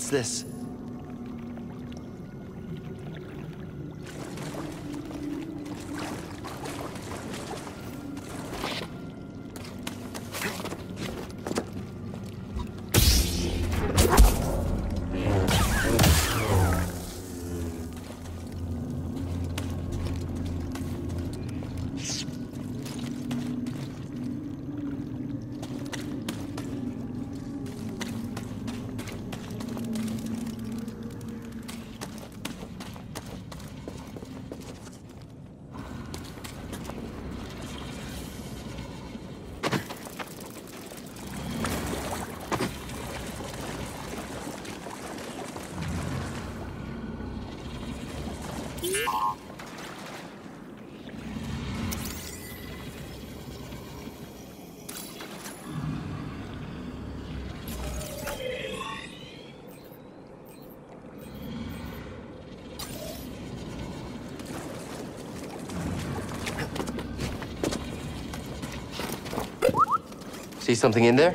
What's this? See something in there?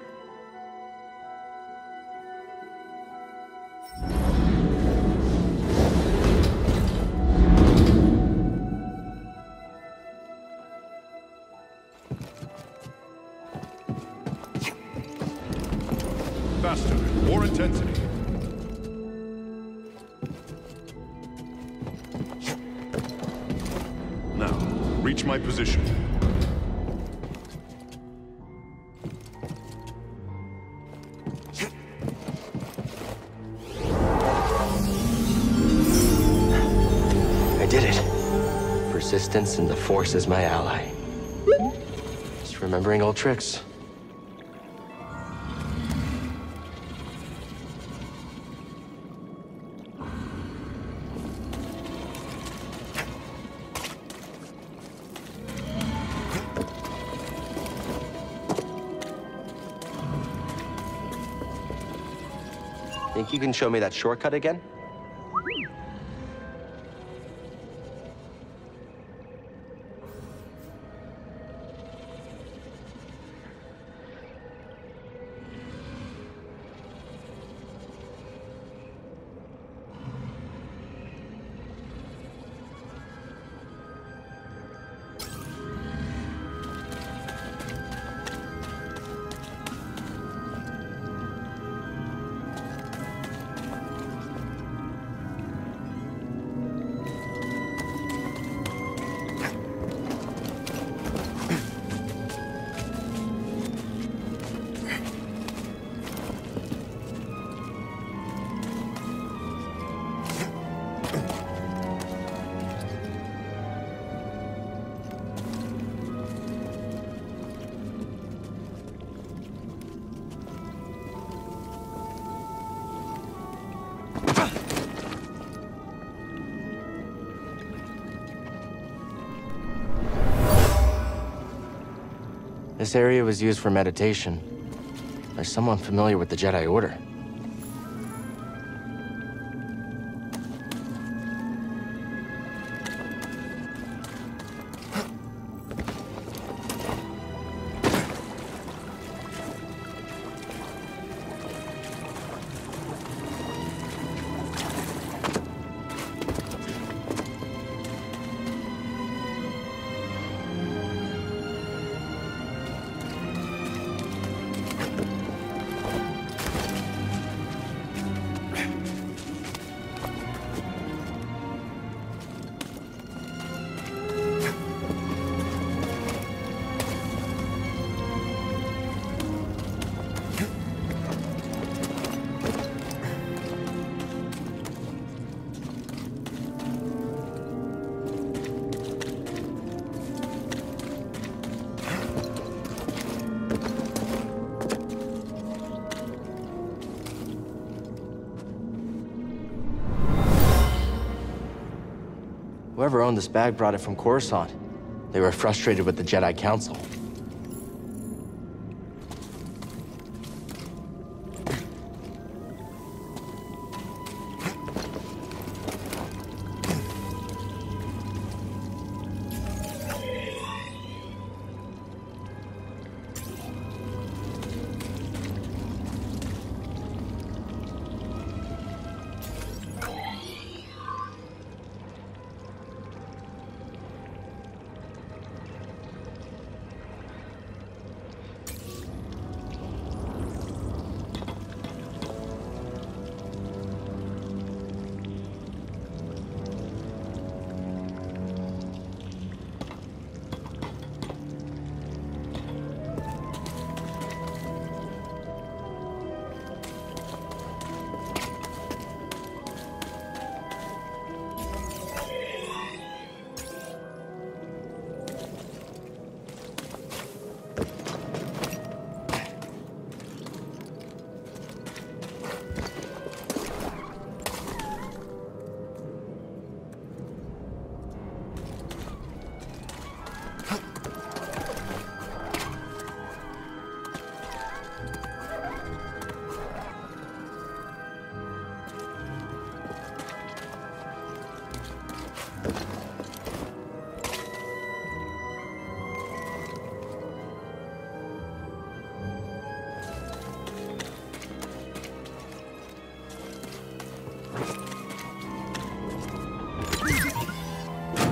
Force is my ally. Just remembering old tricks. Think you can show me that shortcut again? This area was used for meditation. There's someone familiar with the Jedi Order. Whoever owned this bag brought it from Coruscant. They were frustrated with the Jedi Council.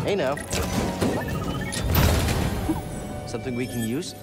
Hey now. Something we can use?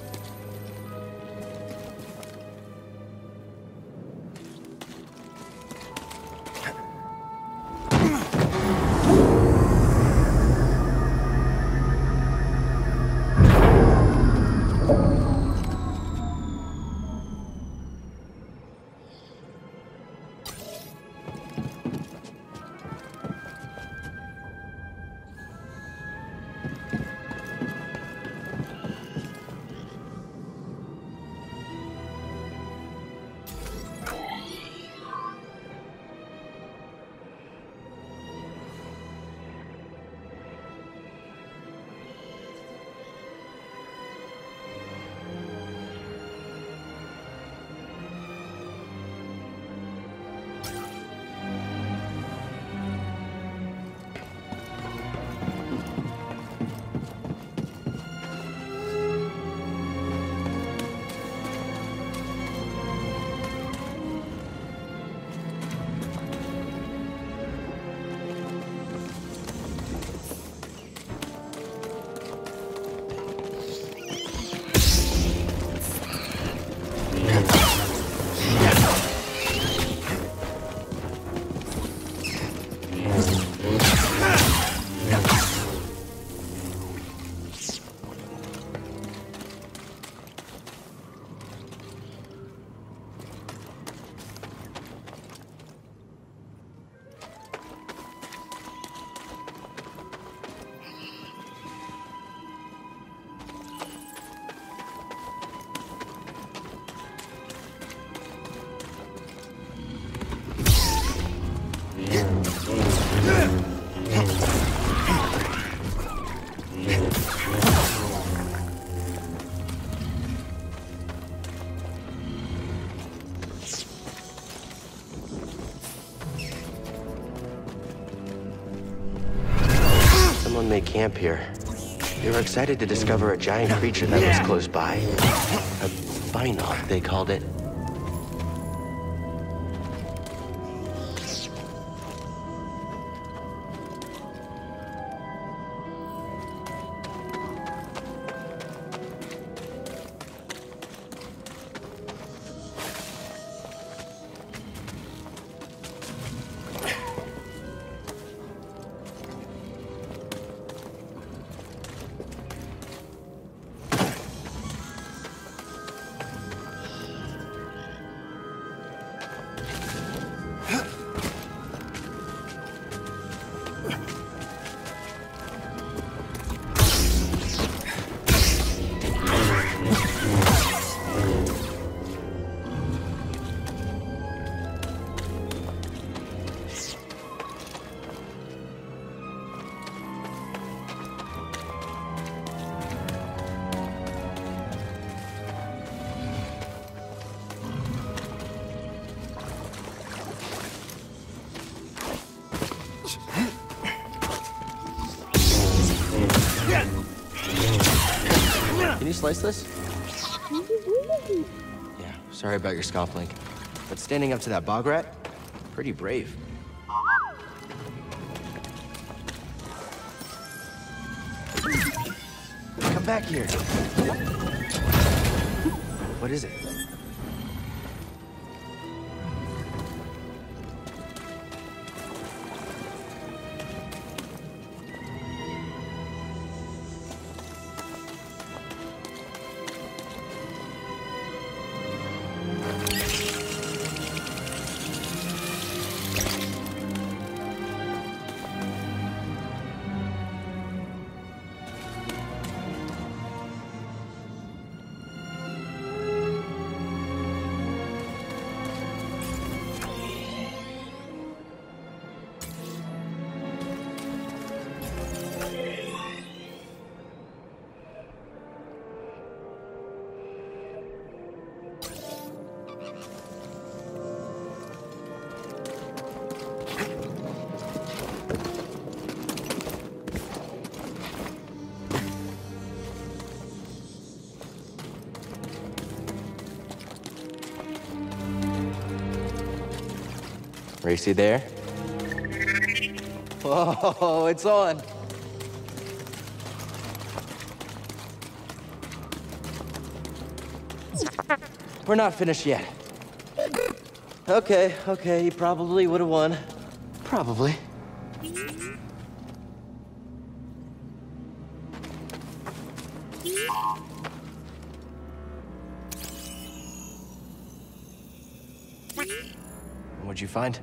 Camp here. They were excited to discover a giant creature that was close by. A final, they called it. Slice this? Yeah, sorry about your scomp link. But standing up to that bog rat, pretty brave. Come back here. What is it? Racy there? Whoa, it's on. We're not finished yet. Okay, okay, you probably would have won. Probably. What'd you find?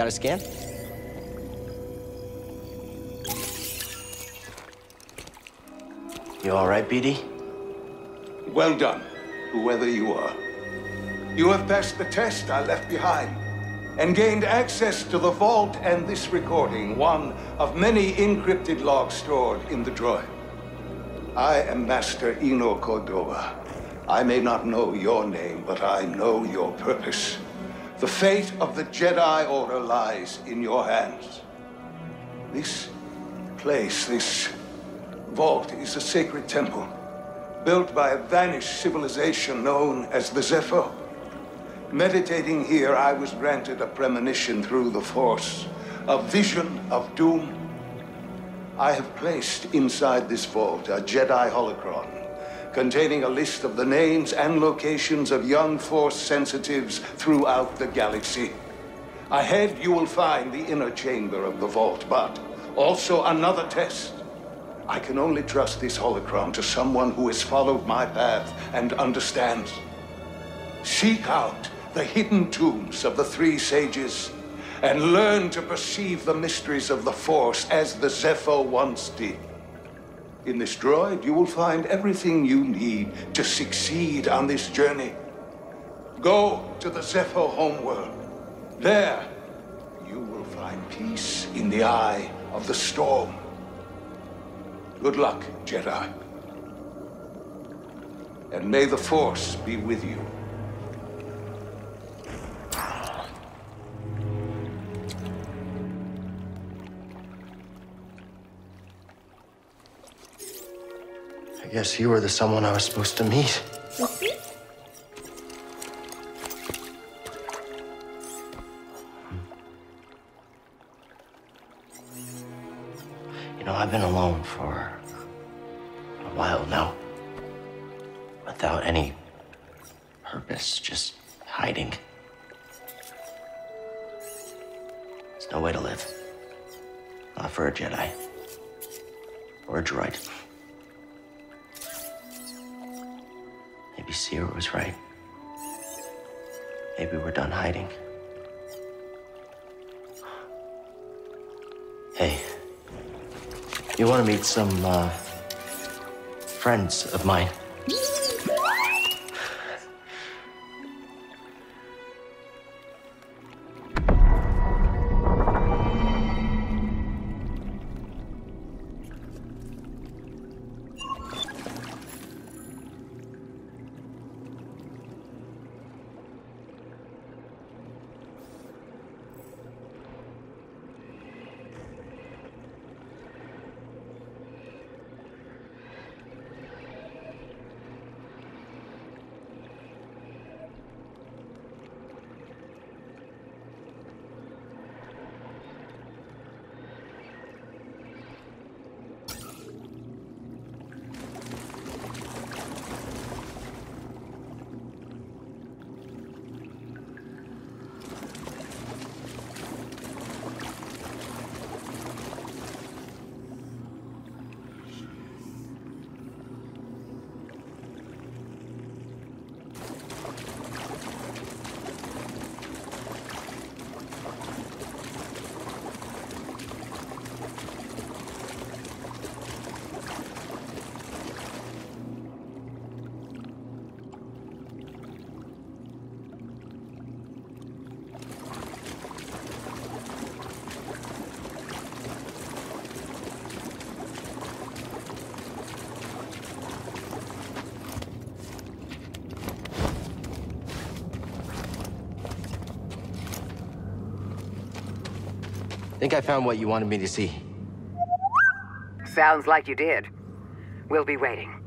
Got a scan? You all right, BD? Well done, whoever you are. You have passed the test I left behind and gained access to the vault and this recording, one of many encrypted logs stored in the droid. I am Master Eno Cordova. I may not know your name, but I know your purpose. The fate of the Jedi Order lies in your hands. This place, this vault, is a sacred temple built by a vanished civilization known as the Zeffo. Meditating here, I was granted a premonition through the Force, a vision of doom. I have placed inside this vault a Jedi holocron containing a list of the names and locations of young Force sensitives throughout the galaxy. Ahead, you will find the inner chamber of the vault, but also another test. I can only trust this holocron to someone who has followed my path and understands. Seek out the hidden tombs of the three sages and learn to perceive the mysteries of the Force as the Zeffo once did. In this droid, you will find everything you need to succeed on this journey. Go to the Zeffo homeworld. There, you will find peace in the eye of the storm. Good luck, Jedi. And may the Force be with you. Guess you were the someone I was supposed to meet. You know, I've been alone for a while now. Without any purpose, just hiding. There's no way to live. Not for a Jedi. Or a droid. Maybe Cere was right. Maybe we're done hiding. Hey, you want to meet some, uh, friends of mine? Think I found what you wanted me to see. Sounds like you did. We'll be waiting.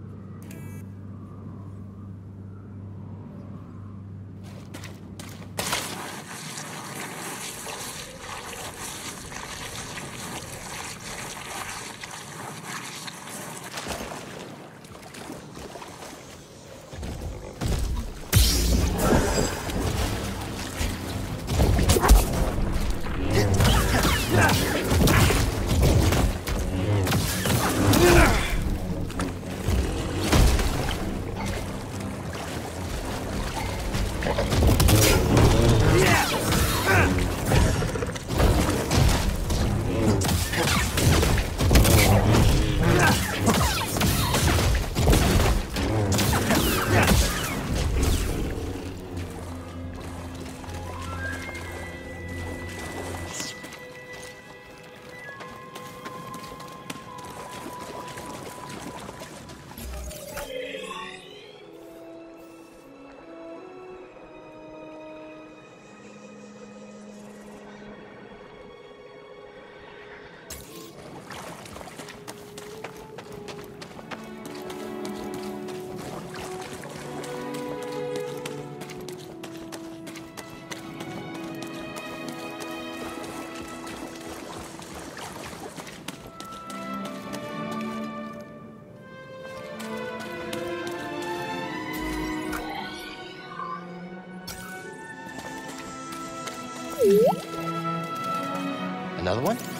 One?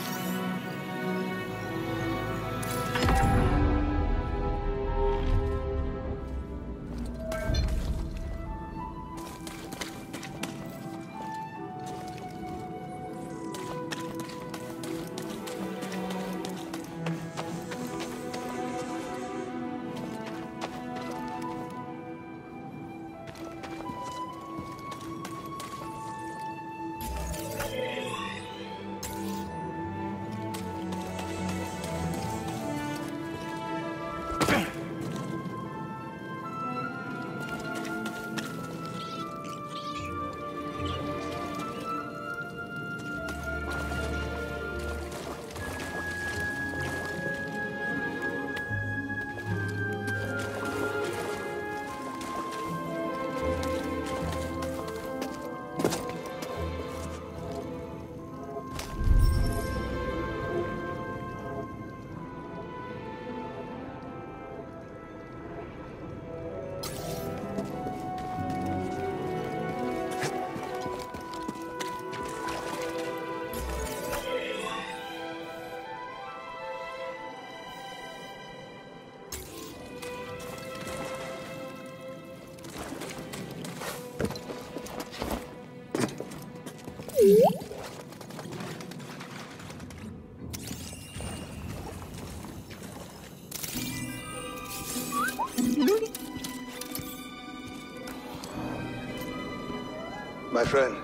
Friend,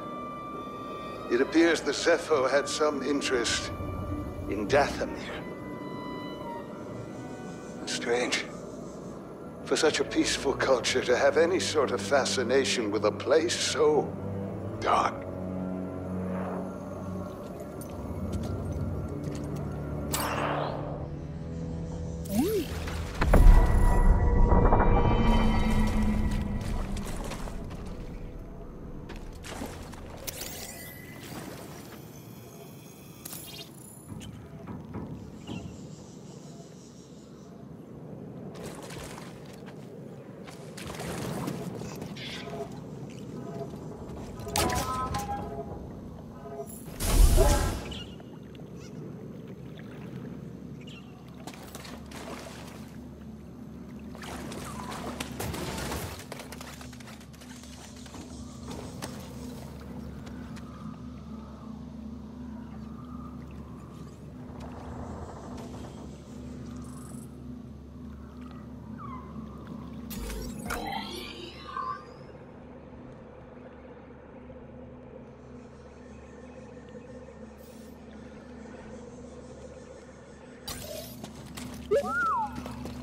it appears the Zeffo had some interest in Dathomir. Strange. For such a peaceful culture to have any sort of fascination with a place so dark.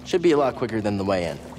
Should be a lot quicker than the way in.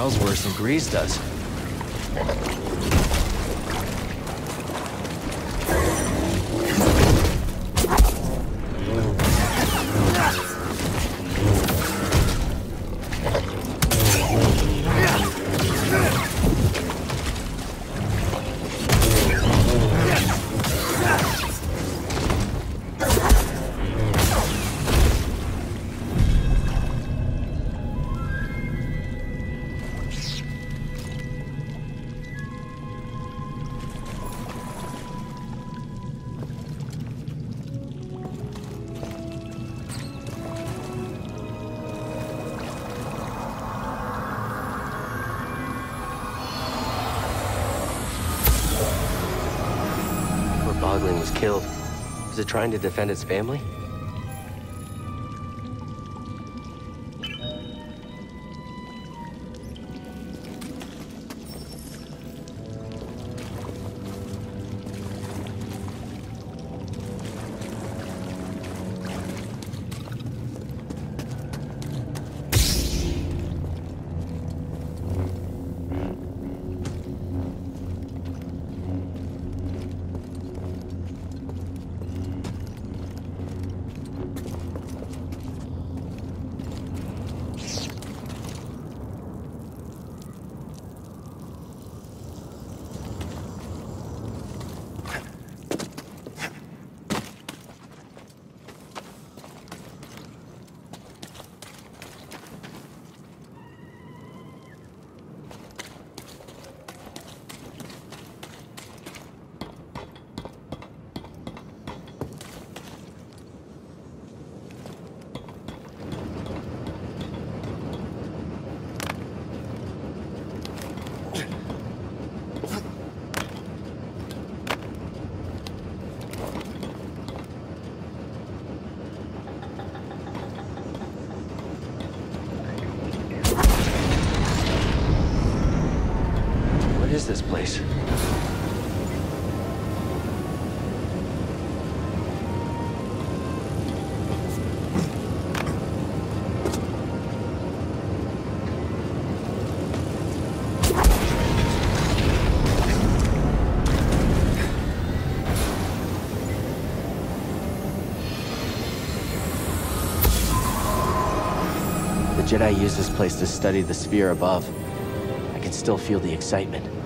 Smells worse than grease does. Trying to defend its family? The Jedi used this place to study the sphere above. I can still feel the excitement.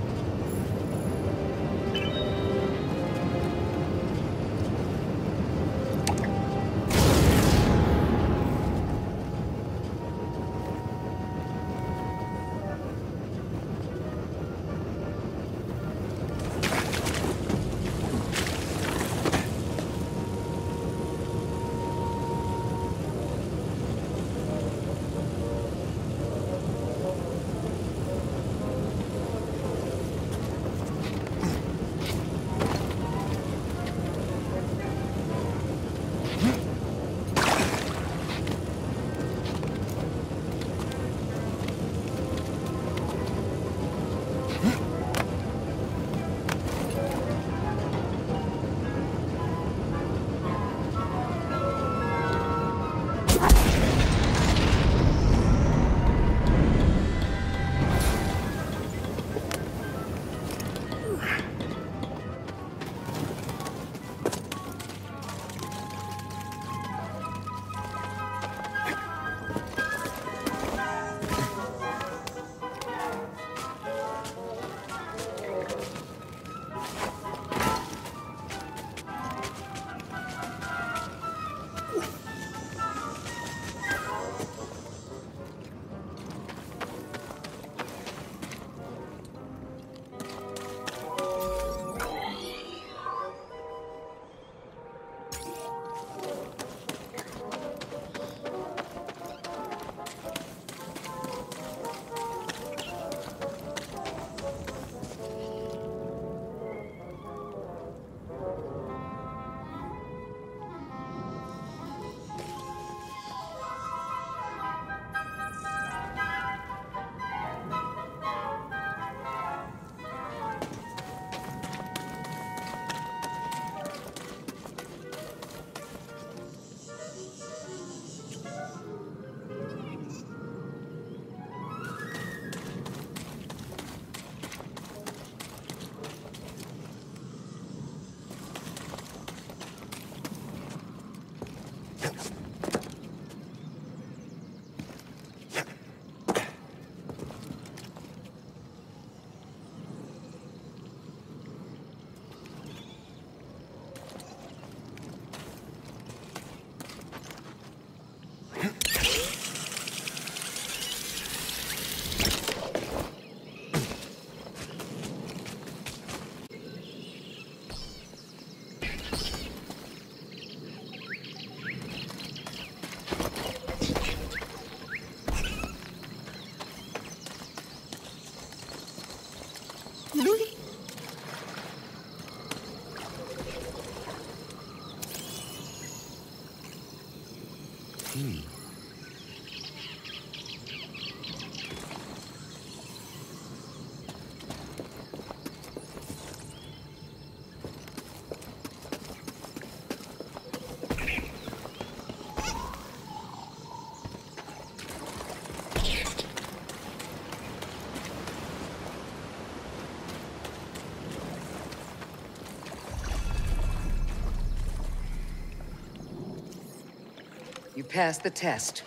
You passed the test.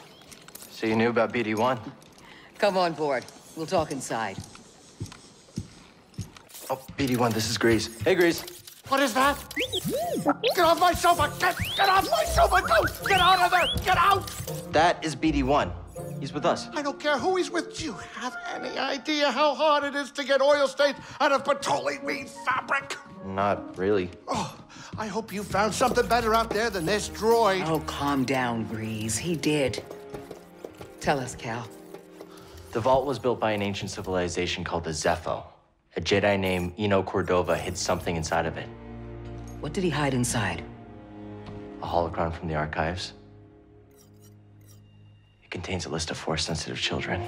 So you knew about BD-1? Come on board. We'll talk inside. Oh, BD-1, this is Greez. Hey, Greez. What is that? Get off my sofa! Get, get off my sofa! Go! Get out of there! Get out! That is BD-1. He's with us. I don't care who he's with. Do you have any idea how hard it is to get oil stains out of petroleum fabric? Not really. Oh, I hope you found something better out there than this droid. Oh, calm down, Greez. He did. Tell us, Cal. The vault was built by an ancient civilization called the Zeffo. A Jedi named Eno Cordova hid something inside of it. What did he hide inside? A holocron from the archives. It contains a list of Force-sensitive children.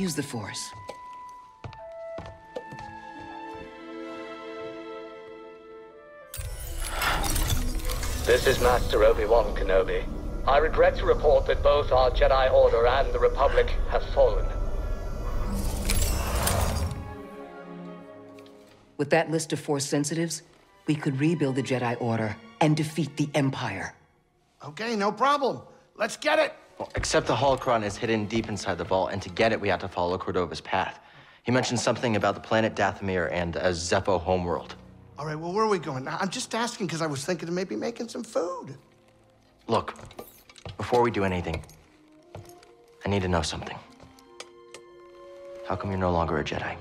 Use the Force. This is Master Obi-Wan Kenobi. I regret to report that both our Jedi Order and the Republic have fallen. With that list of Force sensitives, we could rebuild the Jedi Order and defeat the Empire. Okay, no problem. Let's get it. Well, except the holocron is hidden deep inside the vault, and to get it, we have to follow Cordova's path. He mentioned something about the planet Dathomir and a Zeffo homeworld. All right, well, where are we going? I'm just asking because I was thinking of maybe making some food. Look, before we do anything, I need to know something. How come you're no longer a Jedi?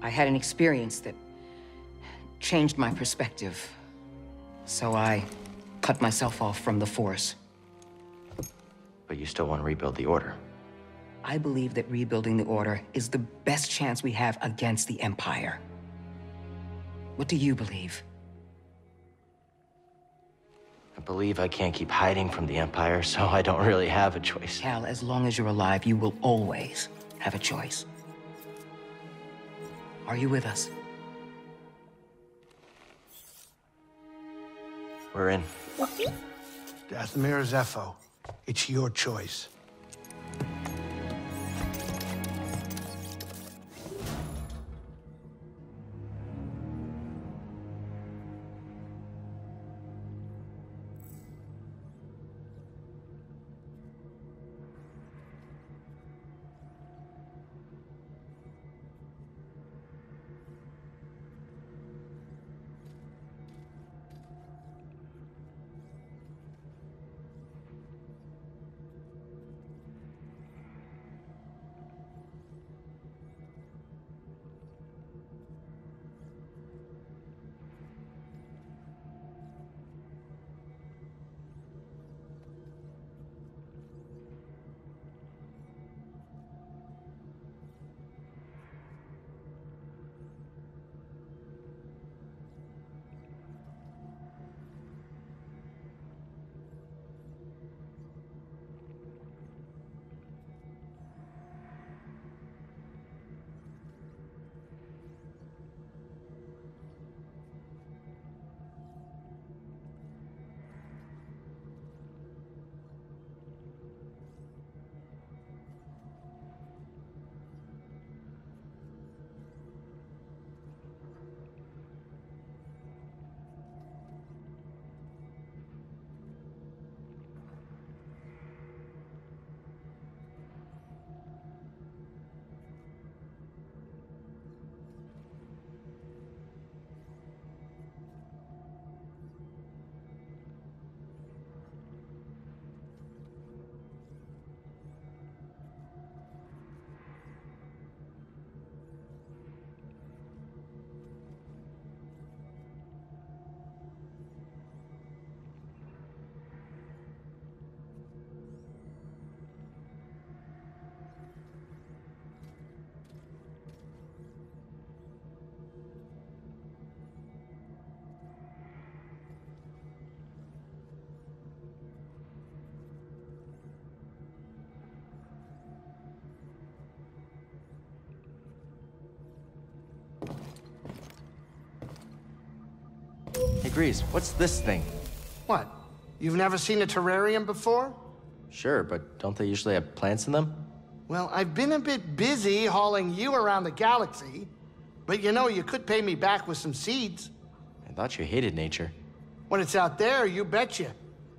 I had an experience that changed my perspective. So I cut myself off from the Force. But you still want to rebuild the Order. I believe that rebuilding the Order is the best chance we have against the Empire. What do you believe? I believe I can't keep hiding from the Empire, so I don't really have a choice. Cal, as long as you're alive, you will always have a choice. Are you with us? We're in. Dathomir Zeffo. It's your choice. Greez, what's this thing? What? You've never seen a terrarium before? Sure, but don't they usually have plants in them? Well, I've been a bit busy hauling you around the galaxy. But you know, you could pay me back with some seeds. I thought you hated nature. When it's out there, you betcha.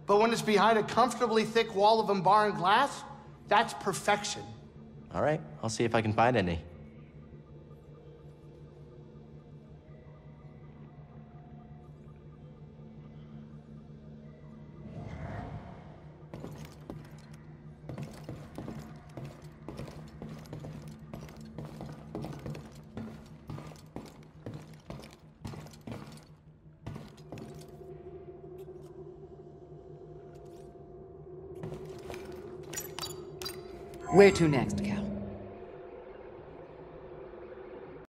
But when it's behind a comfortably thick wall of Umbaran glass, that's perfection. All right, I'll see if I can find any. Where to next,